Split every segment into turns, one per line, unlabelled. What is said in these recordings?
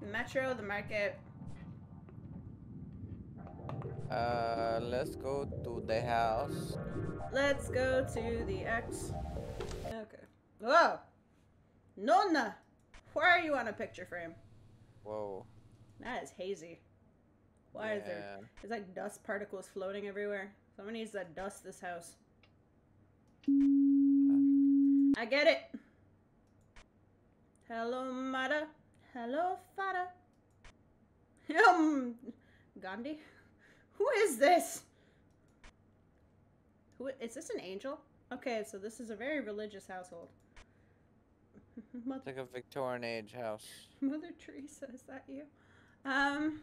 The metro, the market.
Uh, let's go to the house.
Let's go to the X. Okay. Whoa! Nonna! Why are you on a picture frame?
Whoa.
That is hazy. Why is there?
Yeah.
There's like dust particles floating everywhere. Someone needs to dust this house. I get it. Hello, Mata. Hello, father. Um, Gandhi. Who is this? Who is this? An angel? Okay, so this is a very religious household.
It's
Mother,
like a Victorian age house.
Mother Teresa, is that you? Um,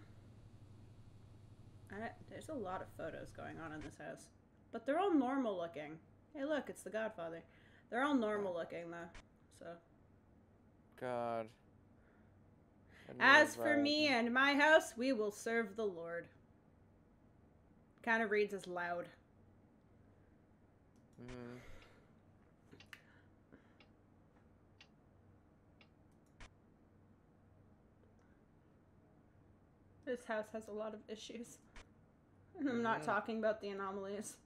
I, there's a lot of photos going on in this house, but they're all normal looking. Hey, look, it's The Godfather. They're all normal looking though. So,
God.
As for me and my house, we will serve the Lord. Kind of reads as loud.
Mhm.
This house has a lot of issues. And I'm not
Mhm.
talking about the anomalies.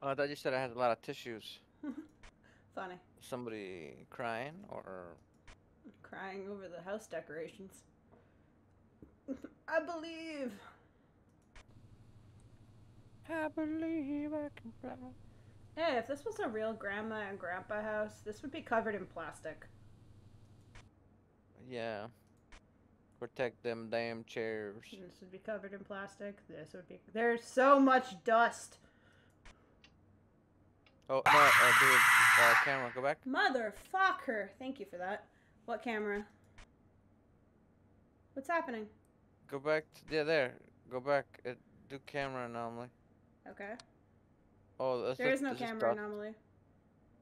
Oh, I thought you said I had a lot of tissues.
Funny.
Somebody crying or
Crying over the house decorations. I believe.
I believe I can fly.
Hey, if this was a real grandma and grandpa house, this would be covered in plastic.
Yeah. Protect them damn chairs.
This would be covered in plastic. This would be. There's so much dust.
Oh no, uh, dude, uh, camera, go back.
Motherfucker. Thank you for that. What camera? What's happening?
Go back. To, yeah, there. Go back. It, do camera anomaly.
Okay.
Oh, that's
There is
just-
no
is
camera anomaly.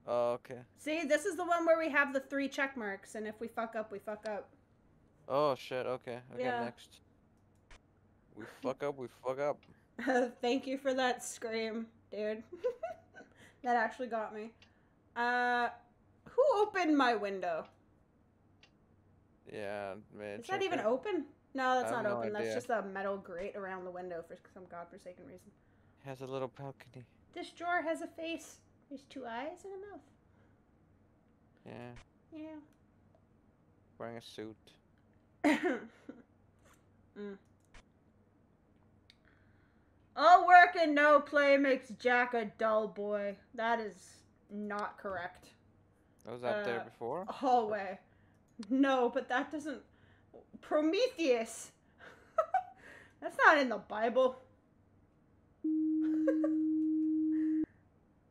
Oh, okay.
See, this is the one where we have the three check marks, and if we fuck up, we fuck up.
Oh shit. Okay. Okay.
Yeah.
Next. We fuck up. We fuck up.
Thank you for that scream, dude. that actually got me. Uh, who opened my window?
Yeah, man.
Is that even open? No, that's not
no
open. That's just a metal grate around the window for some godforsaken reason.
It Has a little balcony.
This drawer has a face. There's two eyes and a mouth.
Yeah.
Yeah.
Wearing a suit.
mm. All work and no play makes Jack a dull boy. That is not correct.
I Was that there
Uh,
before?
Hallway. No, but that doesn't. Prometheus. That's not in the Bible.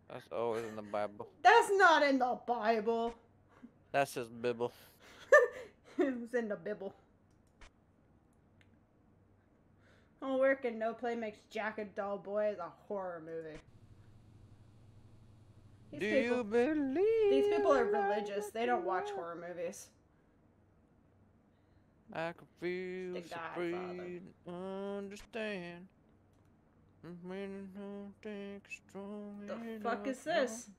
That's always in the Bible.
That's not in the Bible.
That's his Bible.
it was in the Bible. All work and no play makes Jack a dull boy is a horror movie. These
Do
people,
you believe?
these people are religious. They don't watch horror movies.
I can feel
The
so free to understand. I don't think strong
The fuck is this?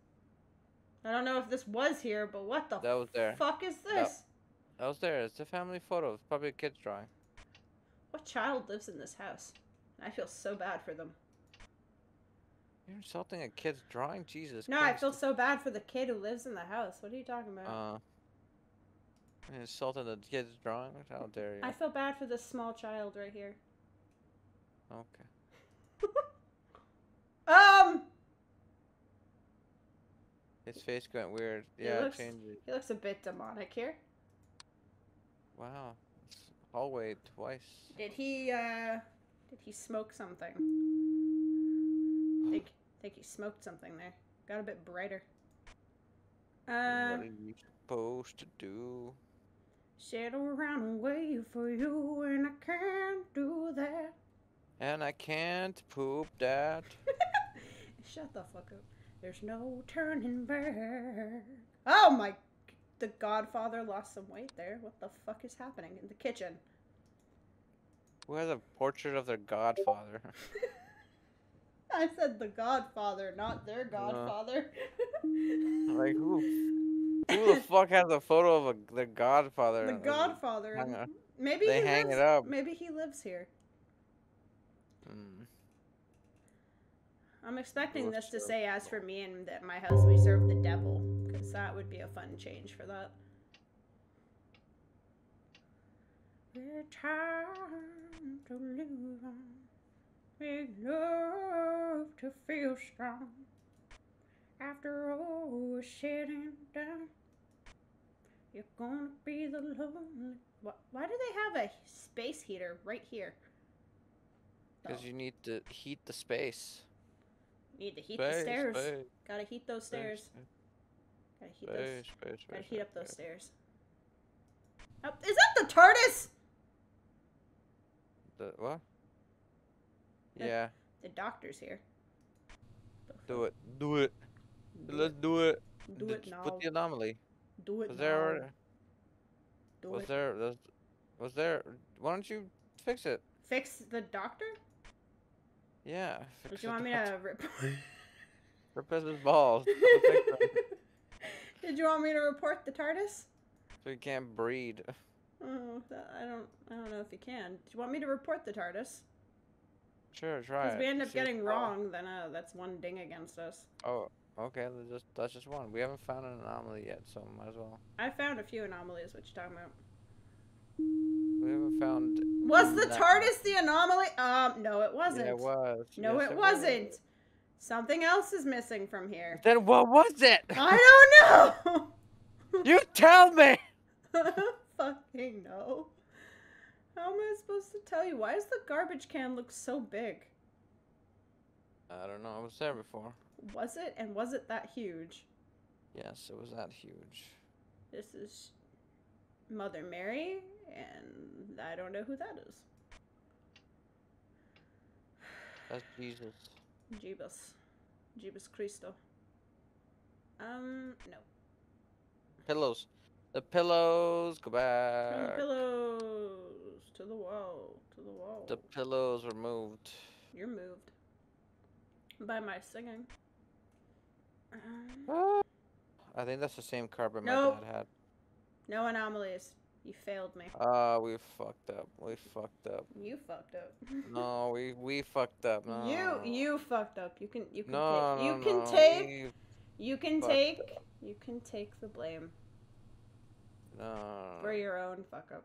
I don't know if this was here, but what the
That was there.
fuck is
That-
this?
That was there. It's a family photo. It's probably a kid's drawing.
What child lives in this house? I feel so bad for them.
You're insulting a kid's drawing? Jesus
No, I feel so bad for the kid who lives in the house. What are you talking about?
Uh, insulting the kid's drawing? How dare you?
I feel bad for this small child right here.
Okay.
Um,
His face went weird. Yeah,
looks-
change it.
he looks a bit demonic here.
Wow. It's hallway twice.
Did he, uh, did he smoke something? Think, think he smoked something there. Got a bit brighter. Uh,
what are you supposed to do?
Sit around and wait for you, and I can't do that.
And I can't poop that.
Shut the fuck up. There's no turning back. Oh my. The Godfather lost some weight there. What the fuck is happening in the kitchen?
Who has a portrait of their godfather?
I said the Godfather, not their uh. Godfather.
like who? Who the fuck has a photo of a, the Godfather?
The Godfather.
hang.
Maybe
They
he
hang it
lives,
up.
Maybe he lives here.
Mm.
I'm expecting this to say, "As for me and that my house, we serve the devil," because that would be a fun change for that. It's time to live on. We love to feel strong. After all was said and done, you're gonna be the lonely. Why, why do they have a space heater right here?
Because
Oh,
you need to heat the space.
need to heat the stairs.
space,
Gotta heat those
space,
stairs. Gotta heat those.
Space, space,
Gotta
space,
heat up those
space.
stairs. Oh, is that the TARDIS?
The what?
The-
Yeah,
The doctor's here.
do it, do it.
Do
Let's
it.
do it.
Do it now.
Put the anomaly.
Do it
Was
now.
there?
Do
Was
it.
there? Was, was there? Why don't you fix it?
Fix the doctor?
Yeah. Fix
do you want me
doctor.
to rip?
Rip his balls. I'll fix them
Did you want me to report the TARDIS?
so he can't breed.
Oh, that, I don't. I don't know if you can. Do you want me to report the TARDIS?
Sure, try
Because we end up
See
getting
wrong.
wrong, then uh, that's one ding against us.
Oh, okay. That's just that's just one. We haven't found an anomaly yet, so might as well.
I found a few anomalies. What you talking about?
We haven't found.
Was the TARDIS the anomaly? Um, no, it wasn't.
Yeah, it was.
No,
Yes,
it
was.
wasn't. Something else is missing from here.
Then what was it?
I don't know.
you tell me.
Fucking no. How am I supposed to tell you? Why does the garbage can look so big?
I don't know. I was there before.
Was it and was it that huge?
Yes, it was that huge.
This is Mother Mary, and I don't know who that is.
That's Jesus.
Jeebus. Jeebus Christo. Um, no.
Pillows. The pillows. Go
From the
back.
pillows to the wall, to the wall.
The pillows were moved.
You're moved by my singing. Um.
I think that's the same carpet my dad had.
no anomalies. You failed me.
Ah, we fucked up. We fucked up.
You fucked up.
No, we we fucked up. No.
You you fucked up. You can you can
No,
take
no,
you can
no,
take
we-
you can take you can take the blame
No.
for your own fuck up.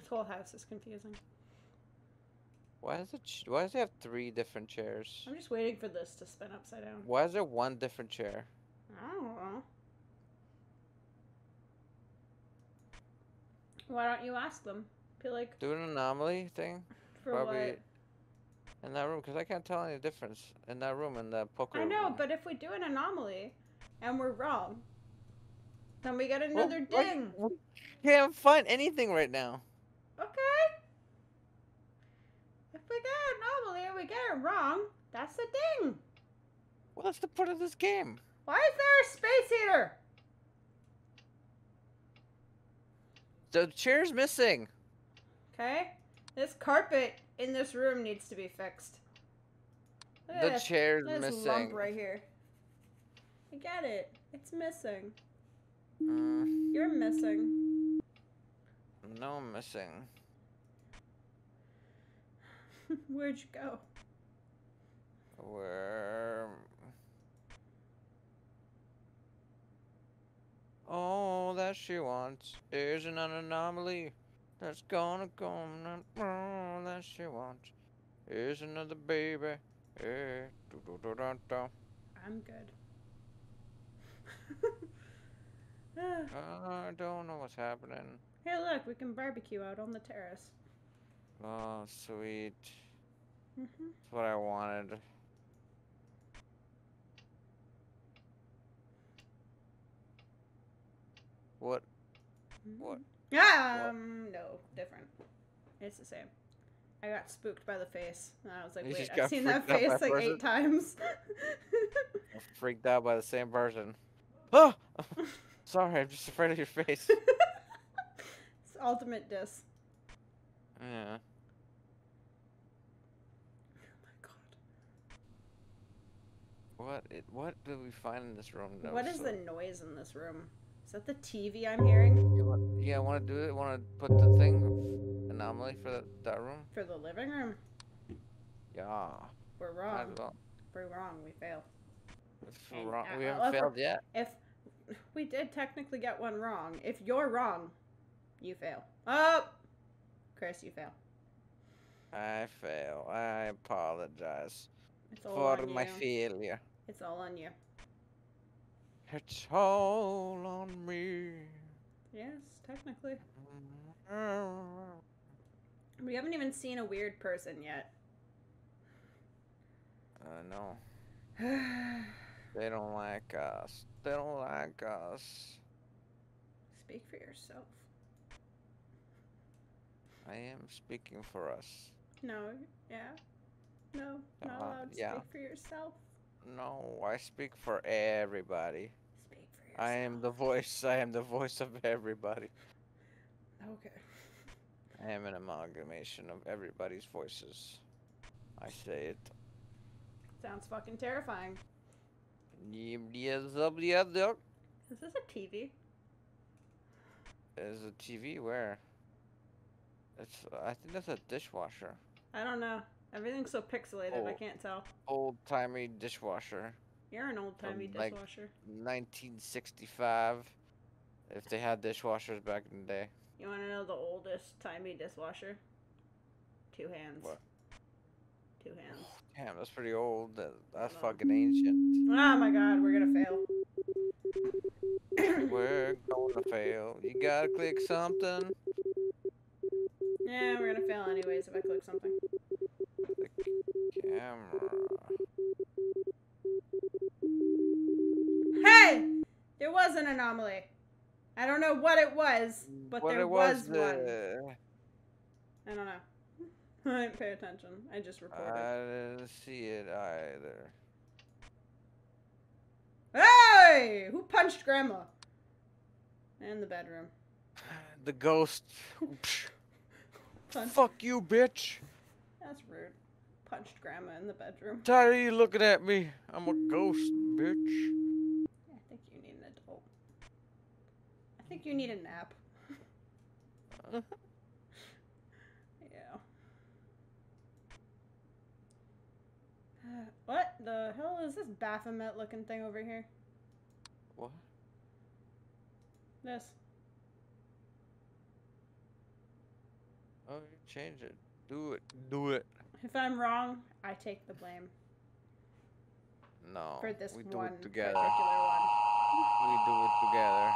This whole house is confusing.
Why does it? Why does it have three different chairs?
I'm just waiting for this to spin upside down.
Why is there one different chair?
I don't know. Why don't you ask them? Be like,
Do an anomaly thing
for
probably
what?
in that room because I can't tell any difference in that room in the poker.
I know,
room.
but if we do an anomaly and we're wrong, then we get another
why-
ding.
we can't find anything right now.
Okay. If we get an anomaly and we get it wrong, that's a ding.
Well, that's the point of this game.
Why is there a space heater?
The chair's missing.
Okay. This carpet in this room needs to be fixed. Look
The
this.
chair's
This
missing.
lump right here. I get it. It's missing.
Mm,
You're missing.
no, I'm missing.
Where'd you go?
Where? All that she wants is an anomaly that's gonna come. All that she wants is another baby. Eh.
I'm good.
I don't know what's happening.
hey, look, we can barbecue out on the terrace.
Oh, sweet.
hmm
That's what I wanted. What? What?
Um, no, different. It's the same. I got spooked by the face, and I was like,
You
"Wait, I've seen that face like
a
eight times."
I'm freaked out by the same person. Oh! Sorry, I'm just afraid of your face.
ultimate dis.
Yeah.
Oh my god.
What? It, what did we find in this room?
What is the noise in this room? Is that the TV I'm hearing
yeah, want to do it? Want to put the thing anomaly for that, that room?
for the living room?
Yeah.
We're wrong. We're wrong. We fail.
If we're wrong, we
uh,
haven't failed yet.
If we did technically get one wrong, if you're wrong, you fail. Oh, Chris, you fail.
I fail. I apologize
It's
for my failure.
It's all on you.
It's all on me.
Yes, technically. We haven't even seen a weird person yet.
I know. They don't like us. They don't like us.
Speak for yourself.
I am speaking for us.
No, yeah. No, not
Uh,
allowed to
yeah.
speak for yourself.
No, I speak for everybody.
Speak for yourself.
I am the voice. I am the voice of everybody.
Okay.
I am an amalgamation of everybody's voices. I say it.
Sounds fucking terrifying.
Yep, yes, up, yes, up.
Is this a TV?
Is a TV where? It's. I think that's a dishwasher.
I don't know. Everything's so pixelated, I
Oh.
can't tell.
Old timey dishwasher.
You're an old timey
From, like-
dishwasher.
1965. If they had dishwashers back in the day.
You want to know the oldest timey dishwasher? Two hands.
What?
Two hands.
Oh, damn, that's pretty old. That, that's fucking ancient.
Oh my god, we're gonna fail.
We're gonna fail. You gotta click something.
Yeah, we're gonna fail anyways if I click something.
Camera.
Hey! There was an anomaly. I don't know what it was, but
what
there was,
was,
one. I don't know. I didn't pay attention. I just reported.
I didn't see it either.
hey! Who punched Grandma? In the bedroom.
The ghost.
Punch-
Fuck you, bitch.
That's rude. Punched Grandma in the bedroom.
Tired of you looking at me. I'm a ghost, bitch.
I think you need an adult. I think you need a nap. Yeah. What the hell is this Baphomet looking thing over here?
What?
This.
Oh, you change it. Do it. Do it.
If I'm wrong, I take the blame
No.
for this
we do it together.
one.
We do it together.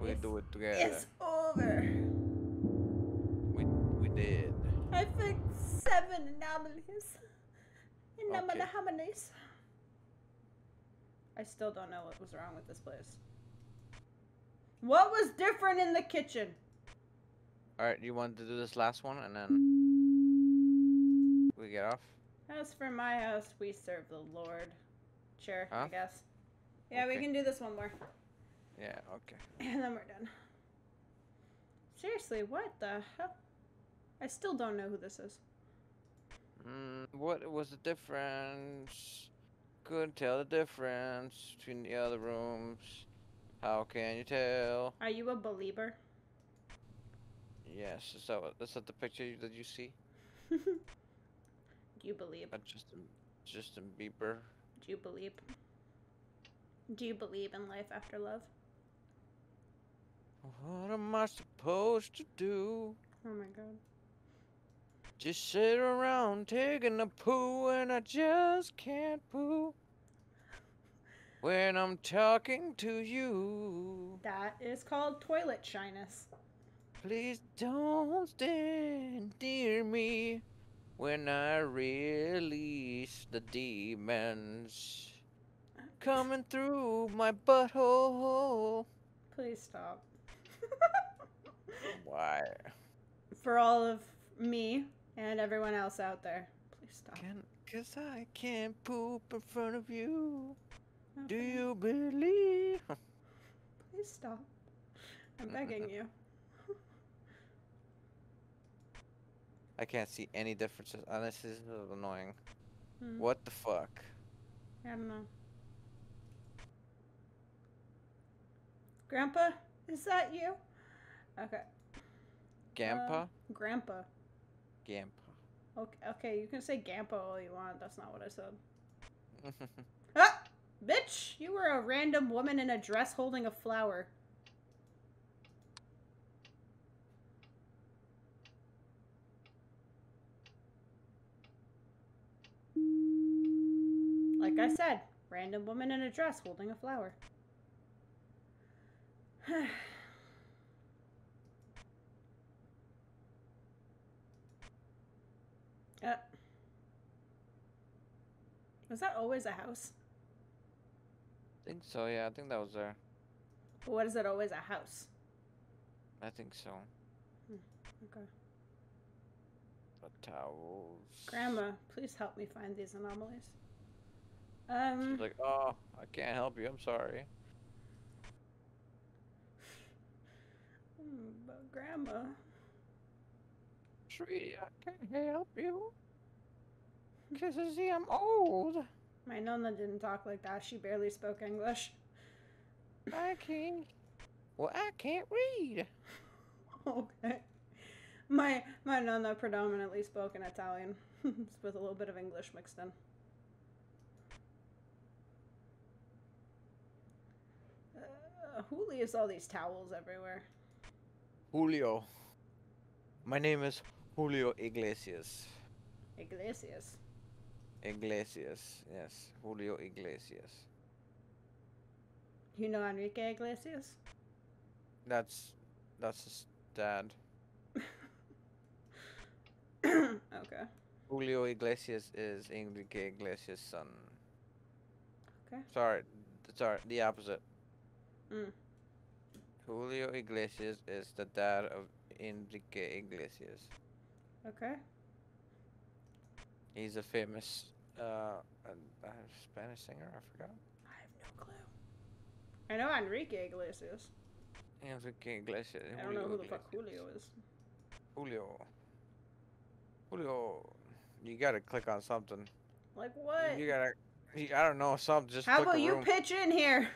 We
It's-
do it together.
It's over.
We we did.
I fixed seven anomalies.
Okay.
Anomalies. I still don't know what was wrong with this place. What was different in the kitchen?
All right, you want to do this last one and then we get off?
As for my house, we serve the Lord. Sure, I guess. Yeah, we can do this one more.
Yeah. Okay.
And then we're done. Seriously, what the hell? I still don't know who this is.
Mm, what was the difference? Couldn't tell the difference between the other rooms. How can you tell?
Are you a believer?
Yes, is that what, is that the picture that you see?
Do you believe?
That's Justin, Justin Bieber.
Do you believe? Do you believe in life after love?
What am I supposed to do?
Oh my god.
Just sit around taking a poo and I just can't poo. When I'm talking to you,
That is called toilet shyness.
Please don't stand near me when I release the demons coming through my butthole.
Please stop.
Why?
For all of me and everyone else out there, please stop.
Can, cause I can't poop in front of you. Do you believe?
Please stop. I'm begging you.
I can't see any differences. And this is annoying.
Hmm,
What the fuck?
I don't know. Grandpa, is that you? Okay.
Gampa?
Grandpa.
Gampa.
Okay, okay, you can say Gampa all you want. That's not what I said. Ah! Bitch! You were a random woman in a dress holding a flower. Like I said, random woman in a dress holding a flower. uh, was that always a house?
I think so, yeah. I think that was there.
What is it always a house?
I think so.
Okay.
The towels.
Grandma, please help me find these anomalies. Um,
She's like, oh, I can't help you. I'm sorry.
hmm, but Grandma,
Sweetie, I can't help you. Cause you see, I'm old.
my nonna didn't talk like that. She barely spoke English.
I can't. Well, I can't read.
okay. My my nonna predominantly spoke in Italian, with a little bit of English mixed in. Uh, who leaves all these towels everywhere?
Julio. My name is Julio Iglesias.
Iglesias.
Iglesias, yes. Julio Iglesias.
You know Enrique Iglesias?
That's that's his dad.
okay.
Julio Iglesias is Enrique Iglesias' son.
Okay.
Sorry, sorry, the opposite.
Mm.
Julio Iglesias is the dad of Enrique Iglesias.
Okay.
He's a famous uh, uh, Spanish singer. I forgot.
I have no clue. I know Enrique Iglesias.
Enrique Iglesias.
I don't know
Julio
who the fuck Julio is.
Julio. Julio. You gotta click on something.
Like what?
You gotta. You, I don't know something. Just
How about
a
you pitch in here?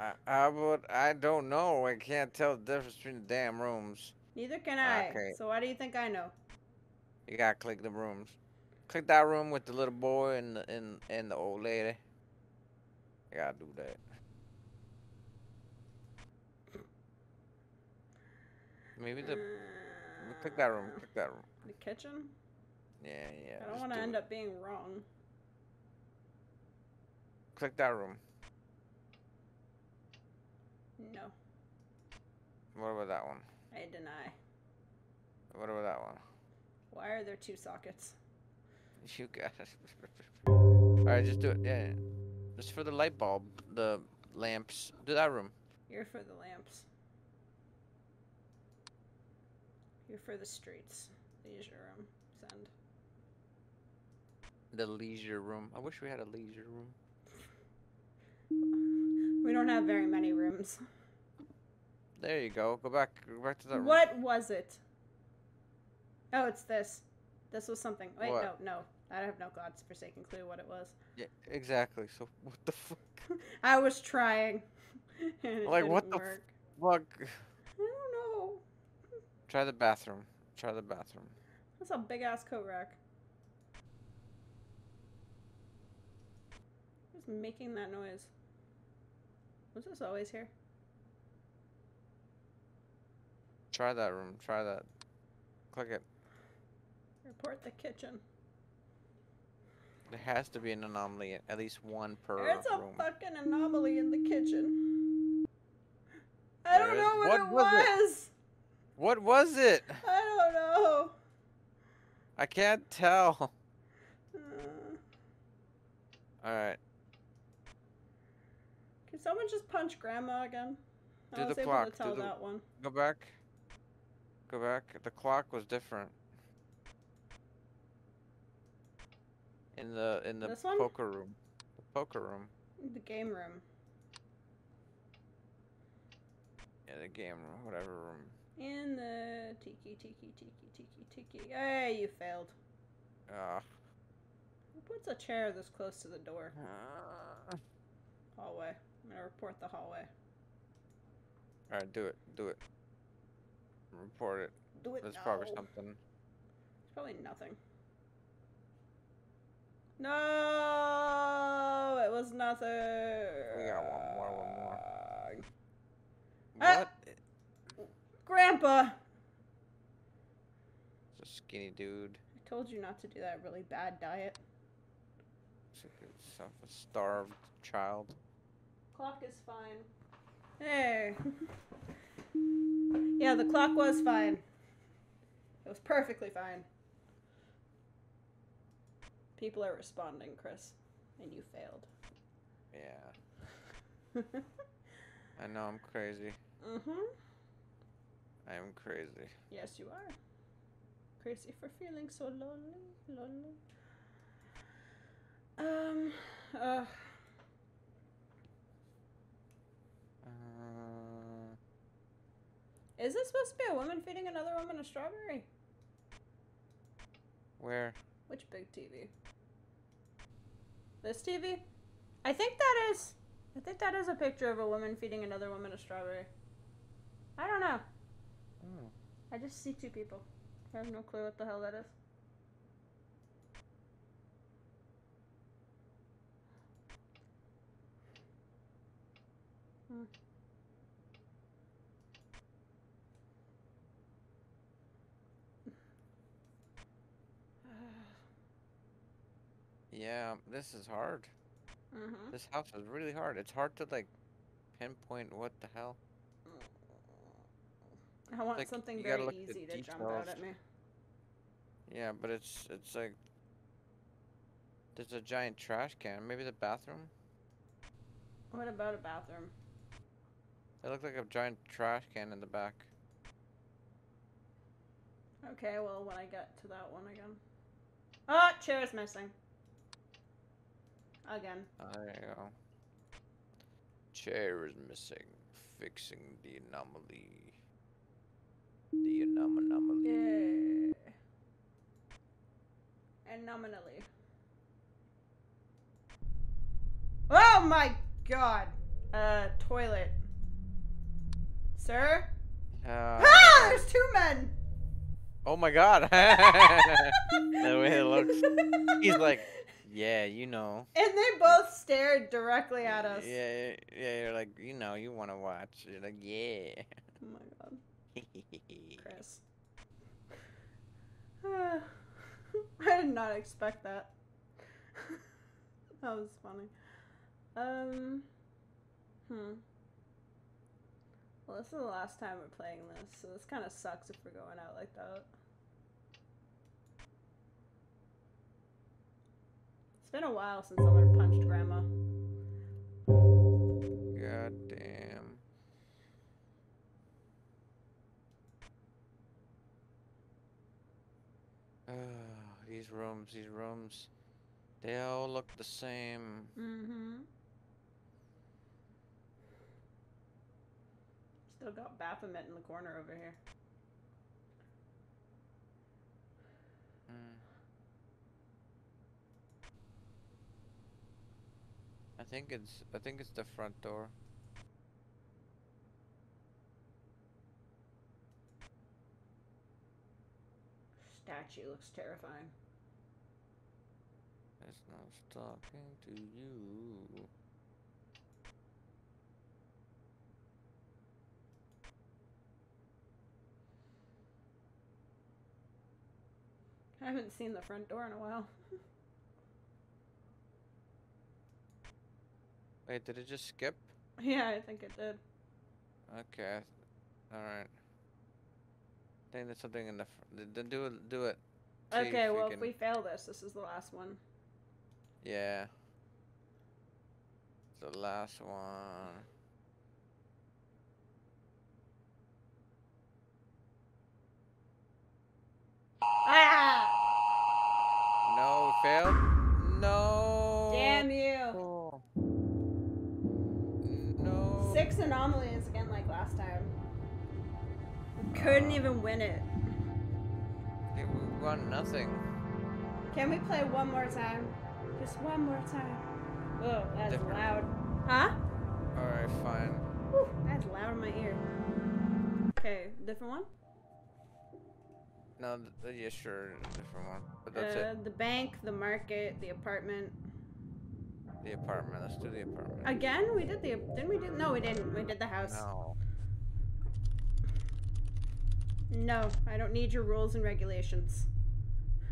I, I would. I don't know. I can't tell the difference between the damn rooms.
Neither can I.
Okay.
So why do you think I know?
You gotta click the rooms. Click that room with the little boy and the and, and the old lady. You gotta do that. Maybe the click that room. Click that room.
The kitchen?
Yeah, yeah.
I don't want to
do
end
it.
up being wrong.
Click that room.
No,
What about that one?
I deny.
What about that one?
Why are there two sockets?
You got it. Alright, just do it. Yeah. Just for the light bulb, the lamps. Do that room.
You're for the lamps. You're for the streets. Leisure room. Send.
The leisure room. I wish we had a leisure room.
We don't have very many rooms.
There you go. Go back. Go back to that room.
What was it? Oh, it's this. This was something. Wait,
What?
no, no. I have no God's forsaken clue what it was.
Yeah, exactly. So what the fuck?
I was trying.
Like, what the
work.
Fuck.
I don't know.
Try the bathroom. Try the bathroom.
That's a big ass coat rack. Who's making that noise? Was this always here?
Try that room. Try that. Click it.
Report the kitchen.
There has to be an anomaly. At least one per room.
There's a fucking anomaly in the kitchen. I don't
There is?
know what,
What
it
was it? What was it?
I don't know.
I can't tell.
Uh,
All right.
Can someone just punch grandma again? I was
the
able
clock,
to tell
the-
that one.
Go back. Go back. The clock was different. In the in the
This one?
poker room. The poker room.
The game room.
Yeah, the game room, whatever room.
In the tiki tiki tiki tiki tiki. Hey, you failed.
Ah.
Who puts a chair this close to the door?
Uh,
Hallway. I'm gonna report the hallway.
Alright, do it. Do it. Report it.
Do it
There's
now.
probably something.
It's probably nothing. No, it was nothing.
We got one more, one more.
Ah!
What?
Grandpa,
It's a skinny dude.
I told you not to do that really bad diet.
It's like a starved child.
Clock is fine. Hey. yeah, the clock was fine. It was perfectly fine. People are responding, Chris, and you failed.
Yeah. I know I'm crazy.
Mm-hmm.
I am crazy.
Yes, you are. Crazy for feeling so lonely, lonely. Um. Uh.
Uh,
Is this supposed to be a woman feeding another woman a strawberry?
where?
Which big TV? This TV? I think that is. I think that is a picture of a woman feeding another woman a strawberry. I don't know.
Oh.
I just see two people. I have no clue what the hell that is. Hmm.
Yeah, this is hard.
mm-hmm.
This house is really hard. It's hard to like pinpoint what the hell.
I want
like,
something very
look at the
easy to jump out at me.
Yeah, but it's it's like there's a giant trash can. Maybe the bathroom.
What about a bathroom?
It looked like a giant trash can in the back.
Okay, well, when I get to that one again. Oh, is missing. Again.
There you go. Chair is missing. Fixing the anomaly. The anom- anomaly.
Yeah. And nominally. Oh my god! Uh, toilet. Sir?
Uh,
ah! There's two men!
oh my god! the way it looks. He's like, yeah, you know.
And they both stared directly at us.
Yeah, yeah, you're like, you know, you want to watch. You're like, yeah.
Oh my god, Chris. I did not expect that. that was funny. Um. Hmm. Well, this is the last time we're playing this, so this kind of sucks if we're going out like that. It's been a while since someone punched Grandma.
God damn. Ah, these rooms, these rooms, they all look the same.
Mm-hmm. Still got Baphomet in the corner over here.
I think it's, I think it's the front door.
Statue looks terrifying.
It's not talking to you.
I haven't seen the front door in a while.
Wait, did it just skip?
yeah, I think it did.
Okay. All right. I think there's something in the. Then do it. Do it. See
okay,
if we
well, if
can-
we fail this, this is the last one.
Yeah. The last one.
Ah!
No, failed.
Six anomalies again, like last time. We couldn't even win it.
We we won nothing.
Can we play one more time? Just one more time. Whoa, that's
Different.
loud. Huh?
Alright, fine.
Whew, that's loud in my ear. Okay, different one?
No, th- th- yeah, sure, different one. But that's
uh, The bank, the market, the apartment.
The apartment. Let's do the apartment.
Again? We did the. Didn't we do? No, we didn't. We did the house.
No.
No, I don't need your rules and regulations.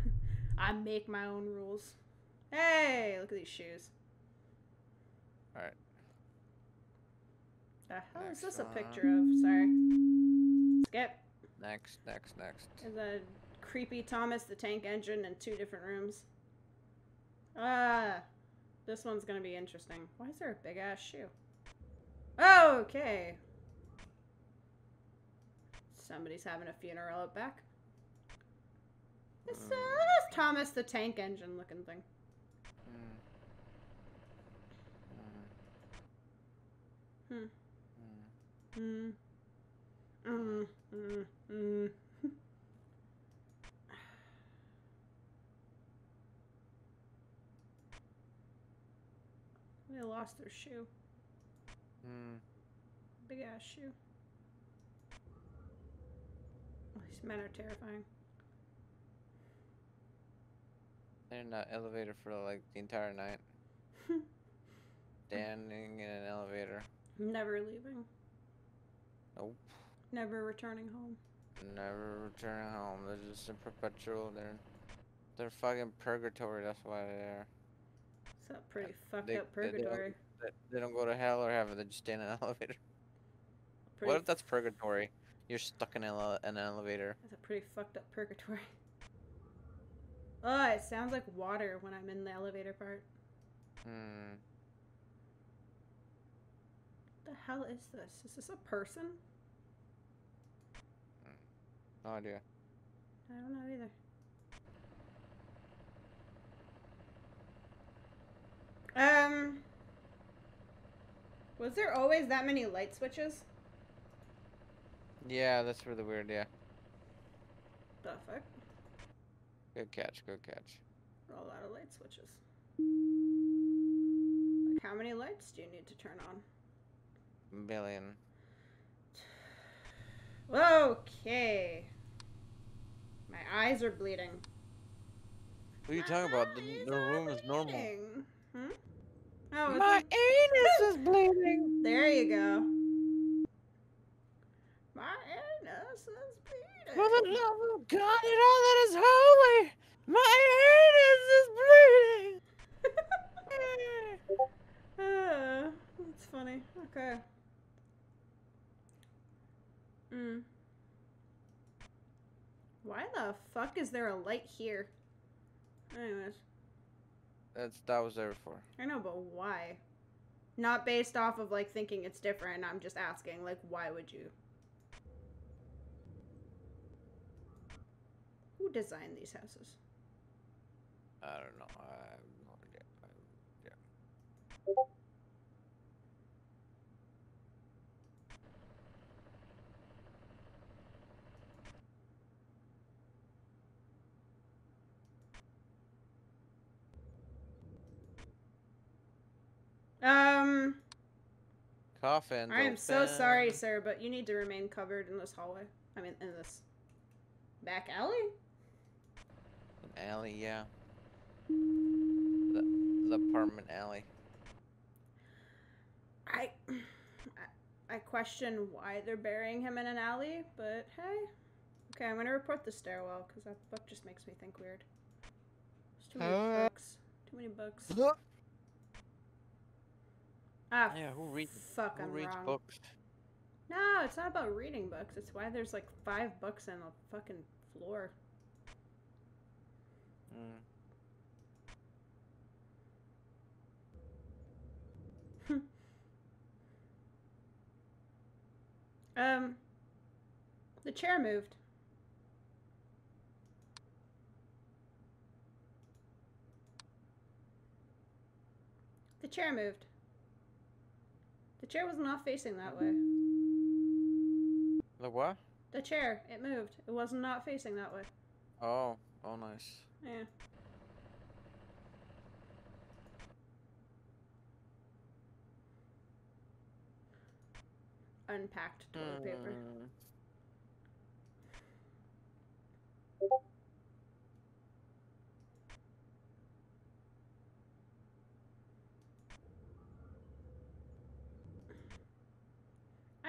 I make my own rules. Hey, look at these shoes.
Alright.
The hell is
Next
this a picture of? Sorry. Skip.
Next, next, next.
There's a creepy Thomas the Tank Engine in two different rooms. Ah, this one's gonna be interesting. Why is there a big ass shoe? Okay. Somebody's having a funeral out back. This, uh,
Mm.
this Thomas the Tank Engine looking thing.
Mm.
Hmm.
Mm.
Mm. Mm. Mm. They lost their shoe.
Mm.
Big ass shoe. These men are terrifying.
They're in that elevator for like the entire night. Standing in an elevator.
Never leaving.
Nope.
Never returning home.
Never returning home. They're just in perpetual. They're they're fucking purgatory. That's why they're.
It's a pretty fucked
they-
up
they- they don't-
purgatory.
They, don't go to hell or heaven. They just stay in an elevator.
Pretty
What if that's purgatory? You're stuck in an, ele- an elevator.
That's a pretty fucked up purgatory. Oh, it sounds like water when I'm in the elevator part.
Hmm.
What the hell is this? Is this a person?
No idea.
I don't know either. Um, was there always that many light switches?
Yeah, that's really weird. Yeah.
The fuck?
Good catch. Good catch.
A lot of light switches. Like, how many lights do you need to turn on?
Billion.
Okay. My eyes are bleeding.
What are you talking about? The, the room is normal.
bleeding. Hmm? Oh,
My
like-
anus is bleeding.
there you go. My anus is bleeding.
For the love of God and all that is holy, my anus is bleeding.
Ah, that's funny. Okay. Mm. Why the fuck is there a light here? Anyways,
That's that was there before.
I know, but why? Not based off of like thinking it's different. I'm just asking, like, why would you? Who designed these houses?
I don't know. I have no idea.
Um,
Coffin.
I am so sorry, sir, but you need to remain covered in this hallway. I mean, in this back alley.
An alley, yeah. The the apartment alley.
I, I, I question why they're burying him in an alley, but hey. Okay, I'm gonna report the stairwell because that book just makes me think weird. There's too many
Uh.
books. Too many books. Ah,
Yeah, who reads
fuck,
who
I'm
reads
wrong.
books?
No, it's not about reading books. It's why there's like five books on the fucking floor.
Mm.
Um, the chair moved. The chair moved. The chair was not facing that way.
The what?
The chair, it moved. It was not facing that way.
Oh, oh, nice.
Yeah. Unpacked toilet paper.
Hmm.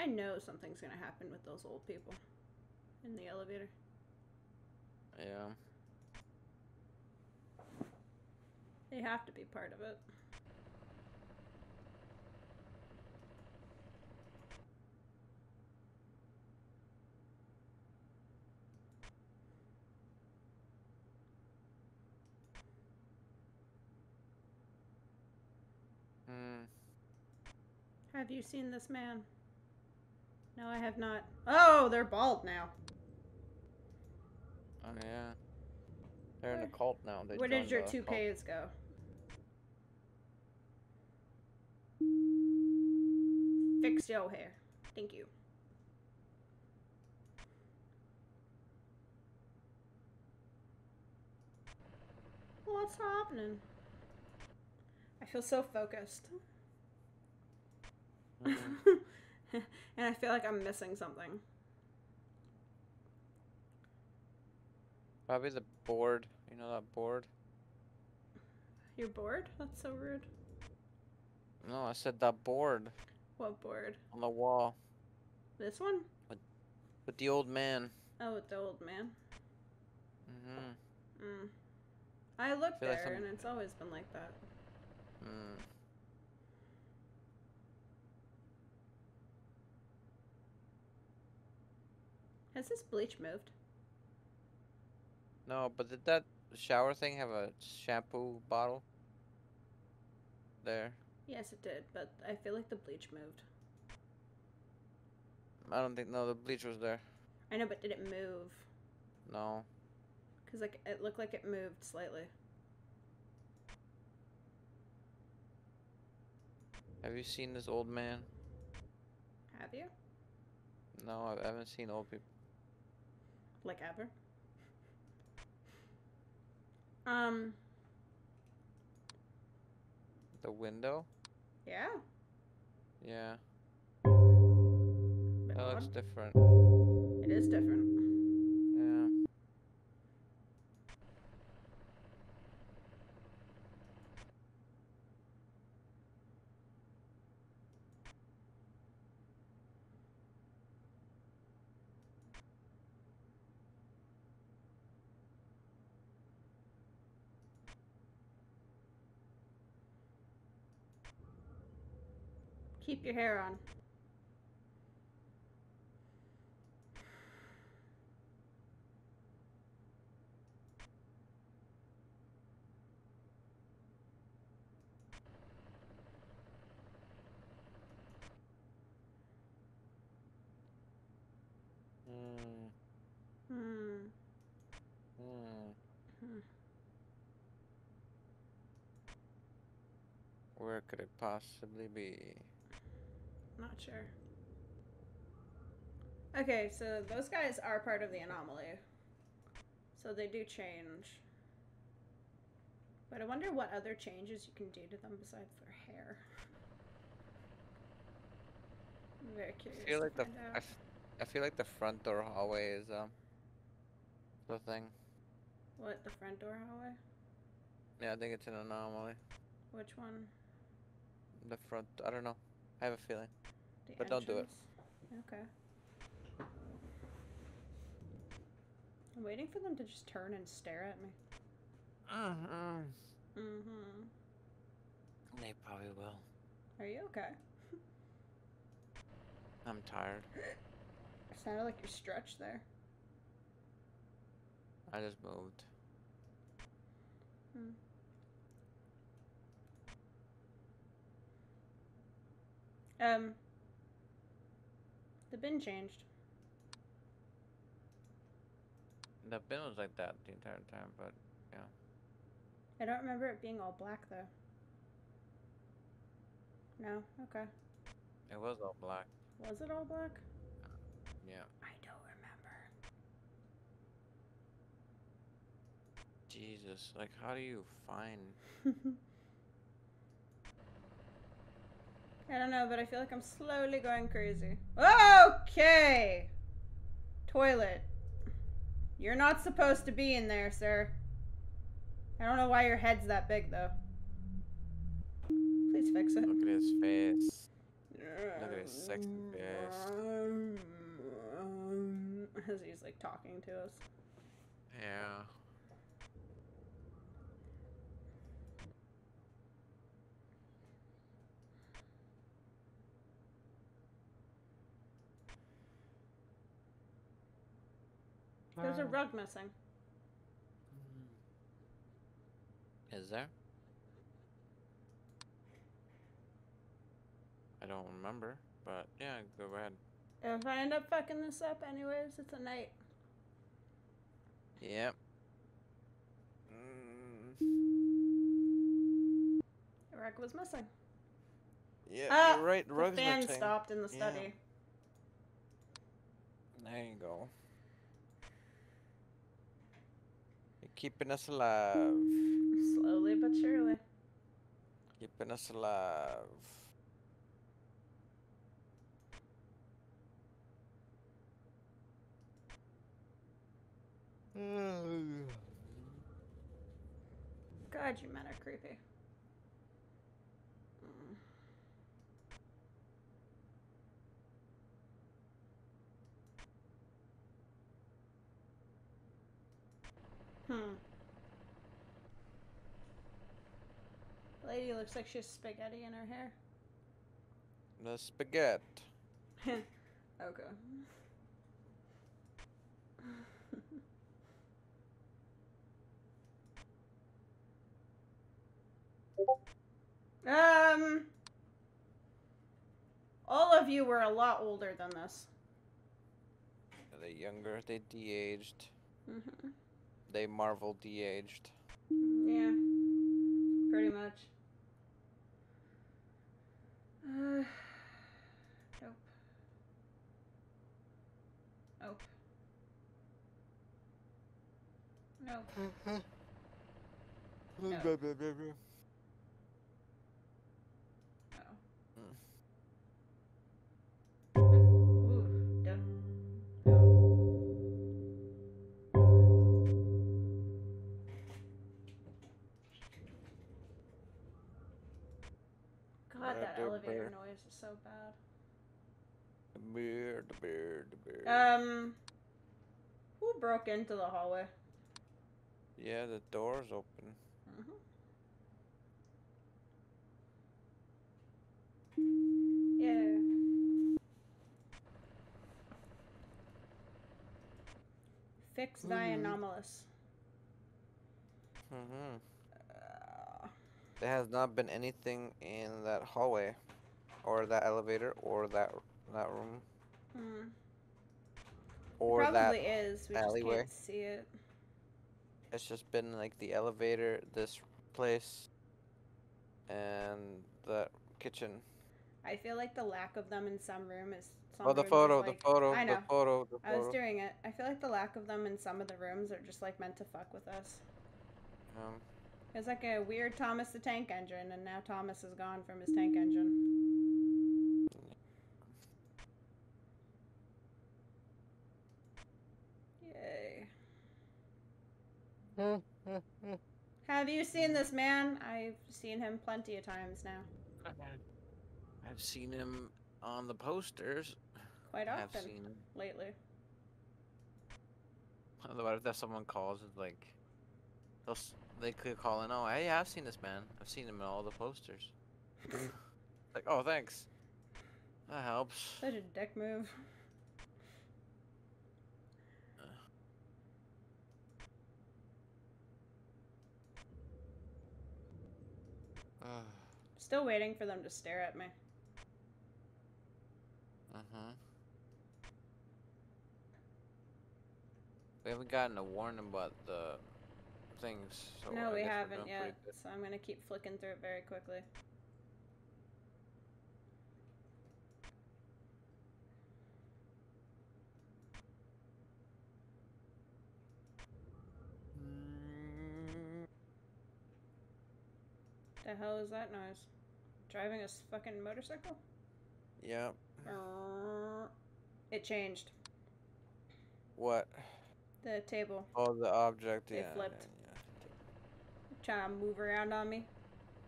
I know something's gonna happen with those old people in the elevator.
Yeah.
They have to be part of it.
Hmm.
Have you seen this man? No, I have not. Oh, they're bald now.
Oh yeah. They're in a cult now. They
Where did your
cult.
toupees go? Fix your hair. Thank you. What's happening? I feel so focused.
Mhm.
and I feel like I'm missing something.
Probably the board. You know that board?
You're bored? That's so rude.
No, I said that board
What board?
on the wall
This one?
with the old man.
Oh, with the old man.
Mm-hmm.
Mm. I look
like
there,
some-
and it's always been like that.
Mm.
Has this bleach moved?
No, but did that shower thing have a shampoo bottle? There.
Yes, it did, but I feel like the bleach moved.
I don't think no, the bleach was there.
I know, but did it move?
No.
Cause like it looked like it moved slightly.
Have you seen this old man?
Have you?
No, I haven't seen old people.
Like ever? Um.
The window?
Yeah.
Yeah. That looks different.
It is different.
Yeah.
Keep your hair on.
Mm.
Hmm.
Mm.
Hmm.
Where could it possibly be?
Not sure. Okay, so those guys are part of the anomaly. So they do change. But I wonder what other changes you can do to them besides their hair. I'm very curious.
I feel like the I, f- I feel like the front door hallway is um the thing.
What, the front door hallway?
Yeah, I think it's an anomaly.
Which one?
The front. I don't know. I have a feeling.
The
But don't do it.
Okay. I'm waiting for them to just turn and stare at me.
Mm-hmm.
Mm-hmm.
They probably will.
Are you okay?
I'm tired.
It Sounded like you stretched there.
I just moved.
Um, the bin changed.
The bin was like that the entire time, but yeah.
I don't remember it being all black though. No? Okay.
It was all black.
Was it all black?
Yeah.
I don't remember.
Jesus, like how do you find
I don't know, but I feel like I'm slowly going crazy. Okay! Toilet. You're not supposed to be in there, sir. I don't know why your head's that big, though. Please fix it.
Look at his face. Look at his sexy face.
As he's like talking to us.
Yeah.
There's a rug missing.
Is there? I don't remember, but yeah, go ahead.
If I end up fucking this up anyways, it's a night.
Yep. Mm,
The rug was missing.
yeah,
Ah,
you're right. The
The fan
missing.
stopped in the
Yeah.
study.
There you go. You're keeping us alive.
Slowly but surely.
Keeping us alive. Mm.
God, you men are creepy. Mm. Hmm. Lady looks like she has spaghetti in her hair.
The spaghetti.
okay. um, all of you were a lot older than this.
They younger. They de-aged.
hmm
They Marvel de-aged.
Yeah, pretty much. Uh, nope. Nope. Nope. No. Noise is so bad.
The bear, the bear, the bear.
Um, who broke into the hallway?
yeah, the door's open.
Mhm. Yeah. Fix thy
Mhm.
anomalous.
hmm
Uh,
There has not been anything in that hallway, or that elevator, or that that room,
hmm.
or
Probably
that.
is. We
alleyway.
just can't see it.
It's just been like the elevator, this place, and the kitchen.
I feel like the lack of them in some room is. Some
Oh, the photo,
like-
the photo,
I
the photo, the
I was doing it. I feel like the lack of them in some of the rooms are just like meant to fuck with us.
Um,
It's like a weird Thomas the Tank Engine, and now Thomas is gone from his tank engine. Have you seen this man? I've seen him plenty of times now. Uh-uh.
I've seen him on the posters.
Quite
I've
often
seen him.
lately.
What if that someone calls it's like, they'll they could call in. Oh, hey, I've seen this man. I've seen him in all the posters. like, oh, thanks. That helps.
Such a dick move.
Uh
Still waiting for them to stare at me.
Uh huh. We haven't gotten a warning about the things. So
no,
I
we haven't yet. So I'm gonna keep flicking through it very quickly. The hell is that noise? Driving a fucking motorcycle?
Yep.
It changed.
What?
The table.
Oh, the object.
It
yeah,
flipped.
yeah,
Trying to move around on me.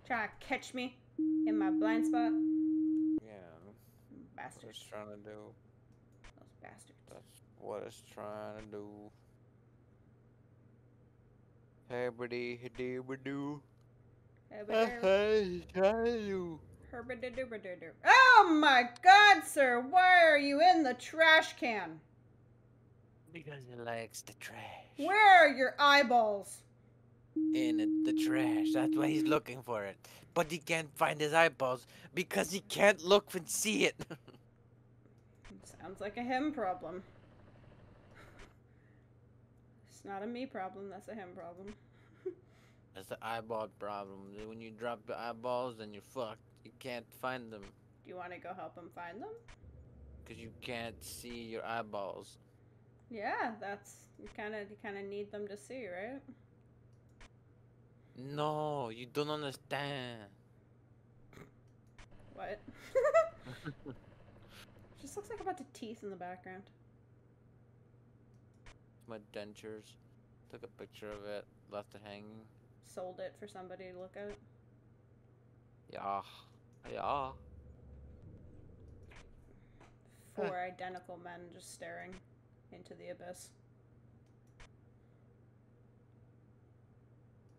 Trying to catch me in my blind spot.
Yeah. yeah. That's what
Bastards.
it's trying to do.
Those bastards.
That's what it's trying to do. Hey, buddy, hey, do.
Herbidoo-
trying to do.
herbidoo-doo-ba-doo-doo. Oh my god, sir! Why are you in the trash can?
Because he likes the trash.
Where are your eyeballs?
In it, the trash. That's why he's looking for it. But he can't find his eyeballs because he can't look and see it.
Sounds like a him problem. It's not a me problem, that's a him problem.
That's the eyeball problem. When you drop the eyeballs, then you're fucked. You can't find them
Do you want to go help him find them?
because you can't see your eyeballs.
Yeah, that's you kind of you kind of need them to see, right?
No, you don't understand.
What? Just looks like a bunch of teeth in the background.
My dentures. Took a picture of it, left it hanging.
Sold it for somebody to look at.
Yeah. Yeah.
Four identical men just staring into the abyss.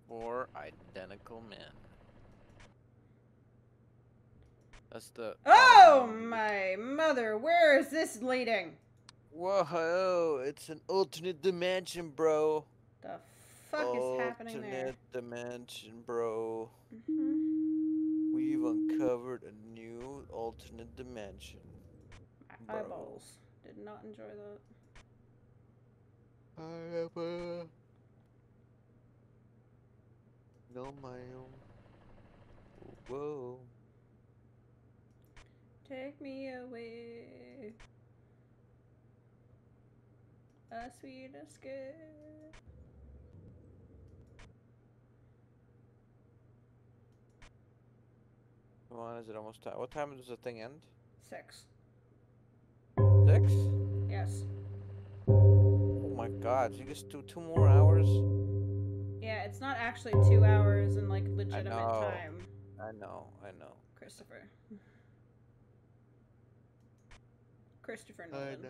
Four identical men. That's the.
Oh, oh. my mother! Where is this leading?
Whoa! It's an alternate dimension, bro.
The fuck is happening there?
Alternate dimension, bro.
Mhm.
We've uncovered a new alternate dimension.
My
Bro.
eyeballs did not enjoy that.
I have a no my own. Whoa.
Take me away. A sweet escape.
Come on, is it almost time? What time does the thing end?
Six.
Six?
Yes.
Oh my god, so you just do two more hours?
Yeah, it's not actually two hours in like legitimate
know.
time,
I know, I know.
Christopher. Christopher
I
Nolan.
know.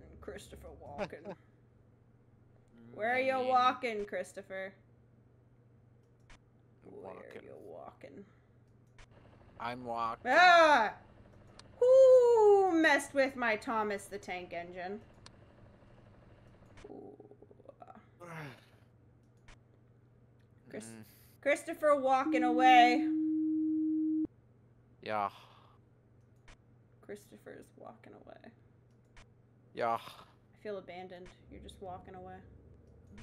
And Christopher Walken. Where are you walking, Christopher? Where are you walking?
I'm walking.
Ah! Who messed with my Thomas the Tank Engine? Chris-
Mm,
Christopher walking away.
yeah,
Christopher's walking away.
yeah,
I feel abandoned. You're just walking away.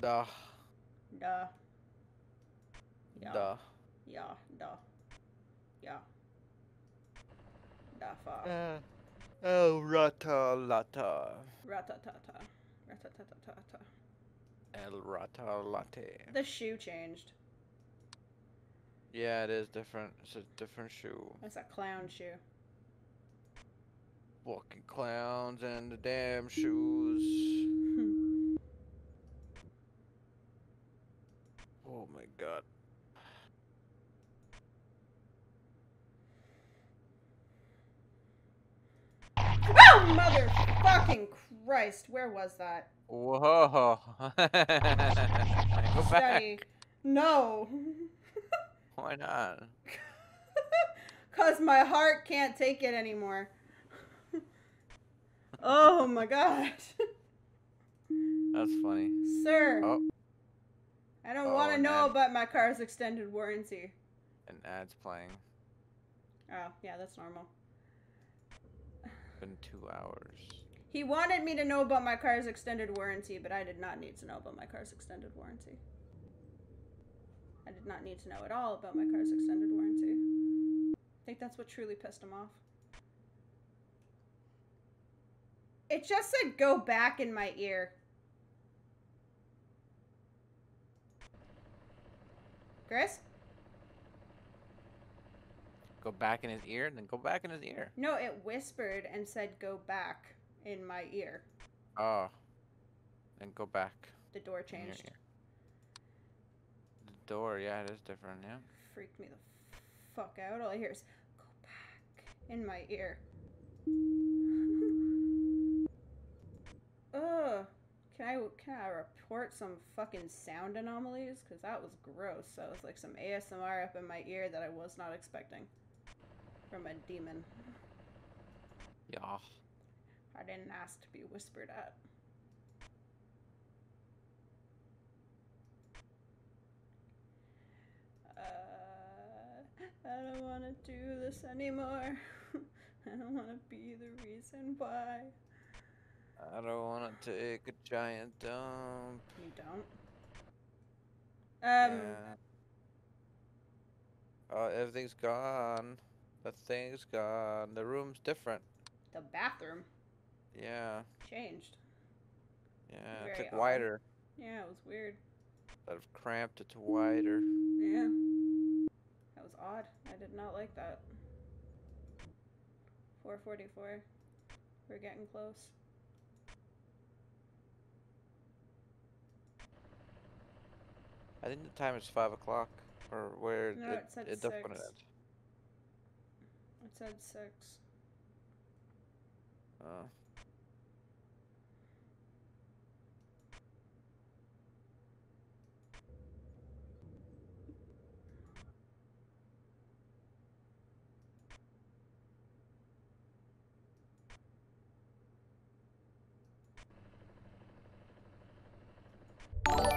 duh,
Duh. Yeah.
duh.
Yeah. Duh. Yeah. Da fa.
Uh, oh, rata lata.
Ratatata. Ratatatata.
El rata latte.
The shoe changed.
Yeah, it is different. It's a different shoe.
That's a clown shoe.
Walking clowns and the damn shoes. Oh my god.
Oh, mother fucking Christ. Where was that?
Whoa. Go back.
No.
Why not?
Because my heart can't take it anymore. oh my god.
That's funny.
Sir.
Oh.
I don't
Oh,
want to know about my car's extended warranty.
An ad's playing.
Oh, yeah, that's normal.
Been two hours.
He wanted me to know about my car's extended warranty, but I did not need to know about my car's extended warranty. I did not need to know at all about my car's extended warranty. I think that's what truly pissed him off. It just said go back in my ear. Chris?
Go back in his ear, and then go back in his ear.
No, it whispered and said go back in my ear.
Oh. Then go back.
The door changed.
The door, yeah, it is different, yeah.
Freaked me the fuck out. All I hear is go back in my ear. Ugh. Can I can I report some fucking sound anomalies? Cause that was gross. That was like some ASMR up in my ear that I was not expecting from a demon.
Yeah.
I didn't ask to be whispered at. Uh, I don't want to do this anymore. I don't want to be the reason why.
I don't want to take a giant dump.
You don't. Um,
yeah. Oh, everything's gone. The thing's gone. The room's different.
the bathroom
Yeah.
changed.
Yeah.
Very
It's like
odd.
wider.
Yeah, it was weird.
Instead of cramped, it's wider.
Yeah. That was odd. I did not like that. 444. We're getting close.
I think the time is five o'clock, or where
No,
it,
it
it does when it ends.
It said six.
Oh.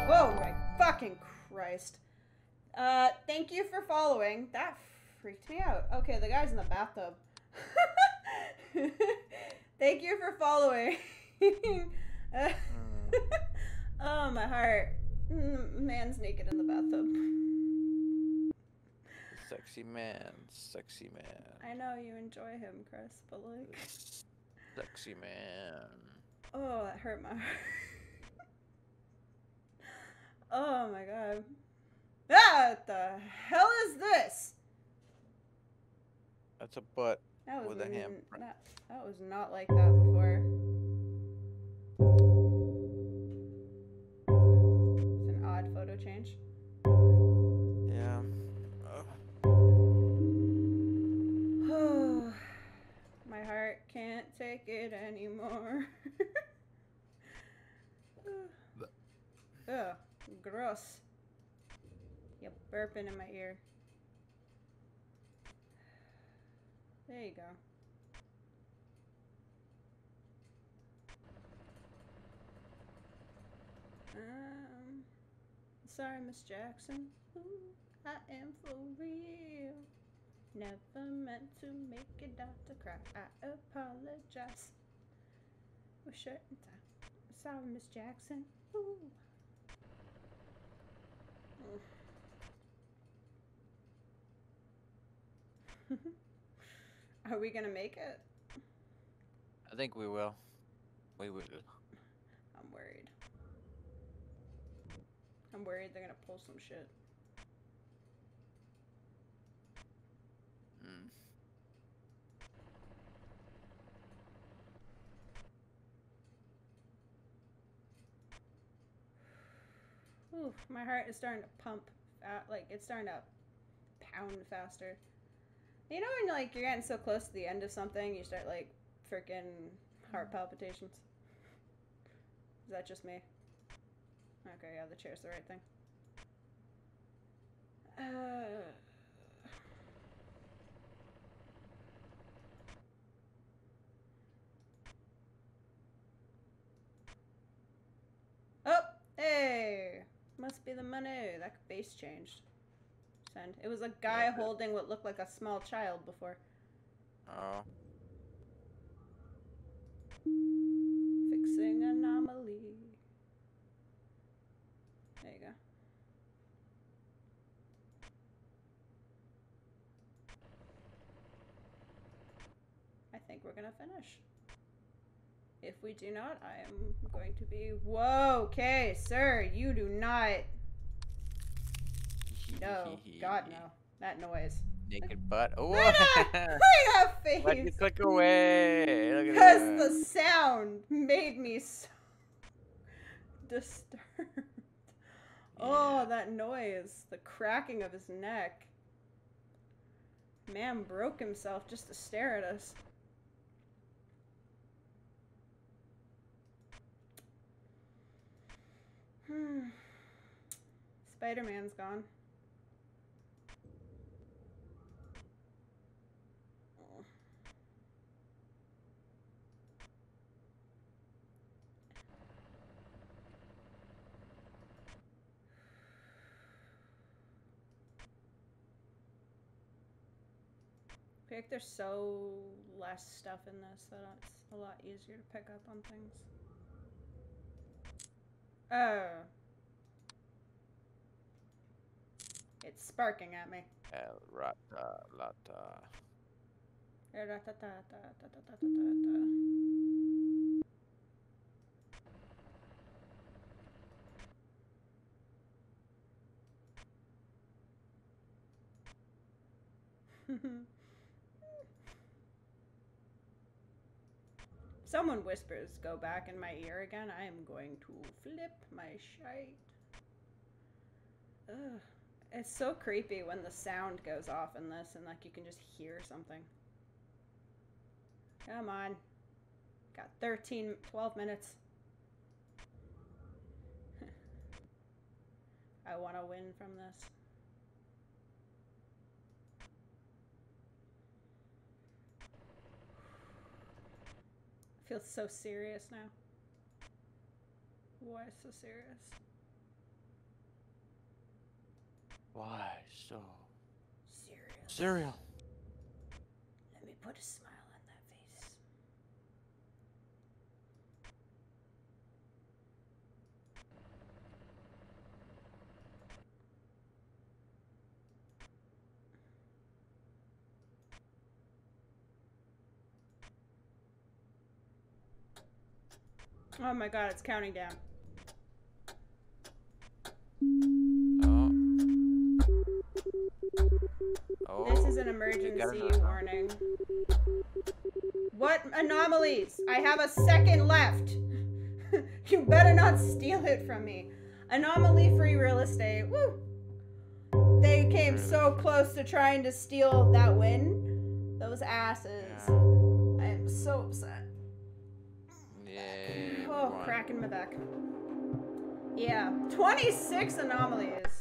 Oh my fucking Christ. Uh, thank you for following. That freaked me out. Okay, the guy's in the bathtub. thank you for following. Uh, oh, my heart. Mm, Man's naked in the bathtub.
Sexy man, sexy man.
I know you enjoy him, Chris, but like,
Sexy man.
oh, that hurt my heart. oh my god. Ah, what the hell is this?
That's a butt.
That was
With a handprint.
That, that was not like that before. It's an odd photo change.
Yeah. Ugh.
My heart can't take it anymore. Ugh, gross. You're burping in my ear. There you go. Um, sorry, Miss Jackson. Ooh, I am for real. Never meant to make your daughter cry. I apologize. And tie. Sorry, Miss Jackson. Ooh. Are we gonna make it?
I think we will. We will.
I'm worried. I'm worried they're gonna pull some shit.
Mm.
Ooh, my heart is starting to pump. Fa- like it's starting to pound faster. You know when like you're getting so close to the end of something, you start like freaking heart palpitations. Is that just me? Okay, yeah, the chair's the right thing. Uh, oh, hey! Must be the money. That base changed. It was a guy
Yeah,
holding what looked like a small child before.
Oh.
Fixing anomaly. There you go. I think we're gonna finish. If we do not, I am going to be. Whoa, okay, sir, you do not. No, God, no. That noise.
naked butt. Oh,
that! Look at
why'd you click away?
Because the sound made me so disturbed. Oh, that noise. The cracking of his neck. Man broke himself just to stare at us. Hmm. Spider Man's gone. Oh. Like there's so less stuff in this that it's a lot easier to pick up on things. Oh. It's sparking at me.
El rata lata.
Someone whispers, go back in my ear again. I am going to flip my shite. Ugh. It's so creepy when the sound goes off in this and like you can just hear something. Come on. Got 13, 12 minutes. I want to win from this. Feels so serious now. Why so serious?
Why so
Serious.
cereal?
Let me put a smile on that face. Oh my god, it's counting down.
Oh. Oh.
This is an emergency warning. What anomalies? I have a second left. you better not steal it from me. Anomaly free real estate. Woo! They came so close to trying to steal that win. Those asses.
Yeah.
I am so upset. Oh, cracking my back. Yeah, 26 anomalies.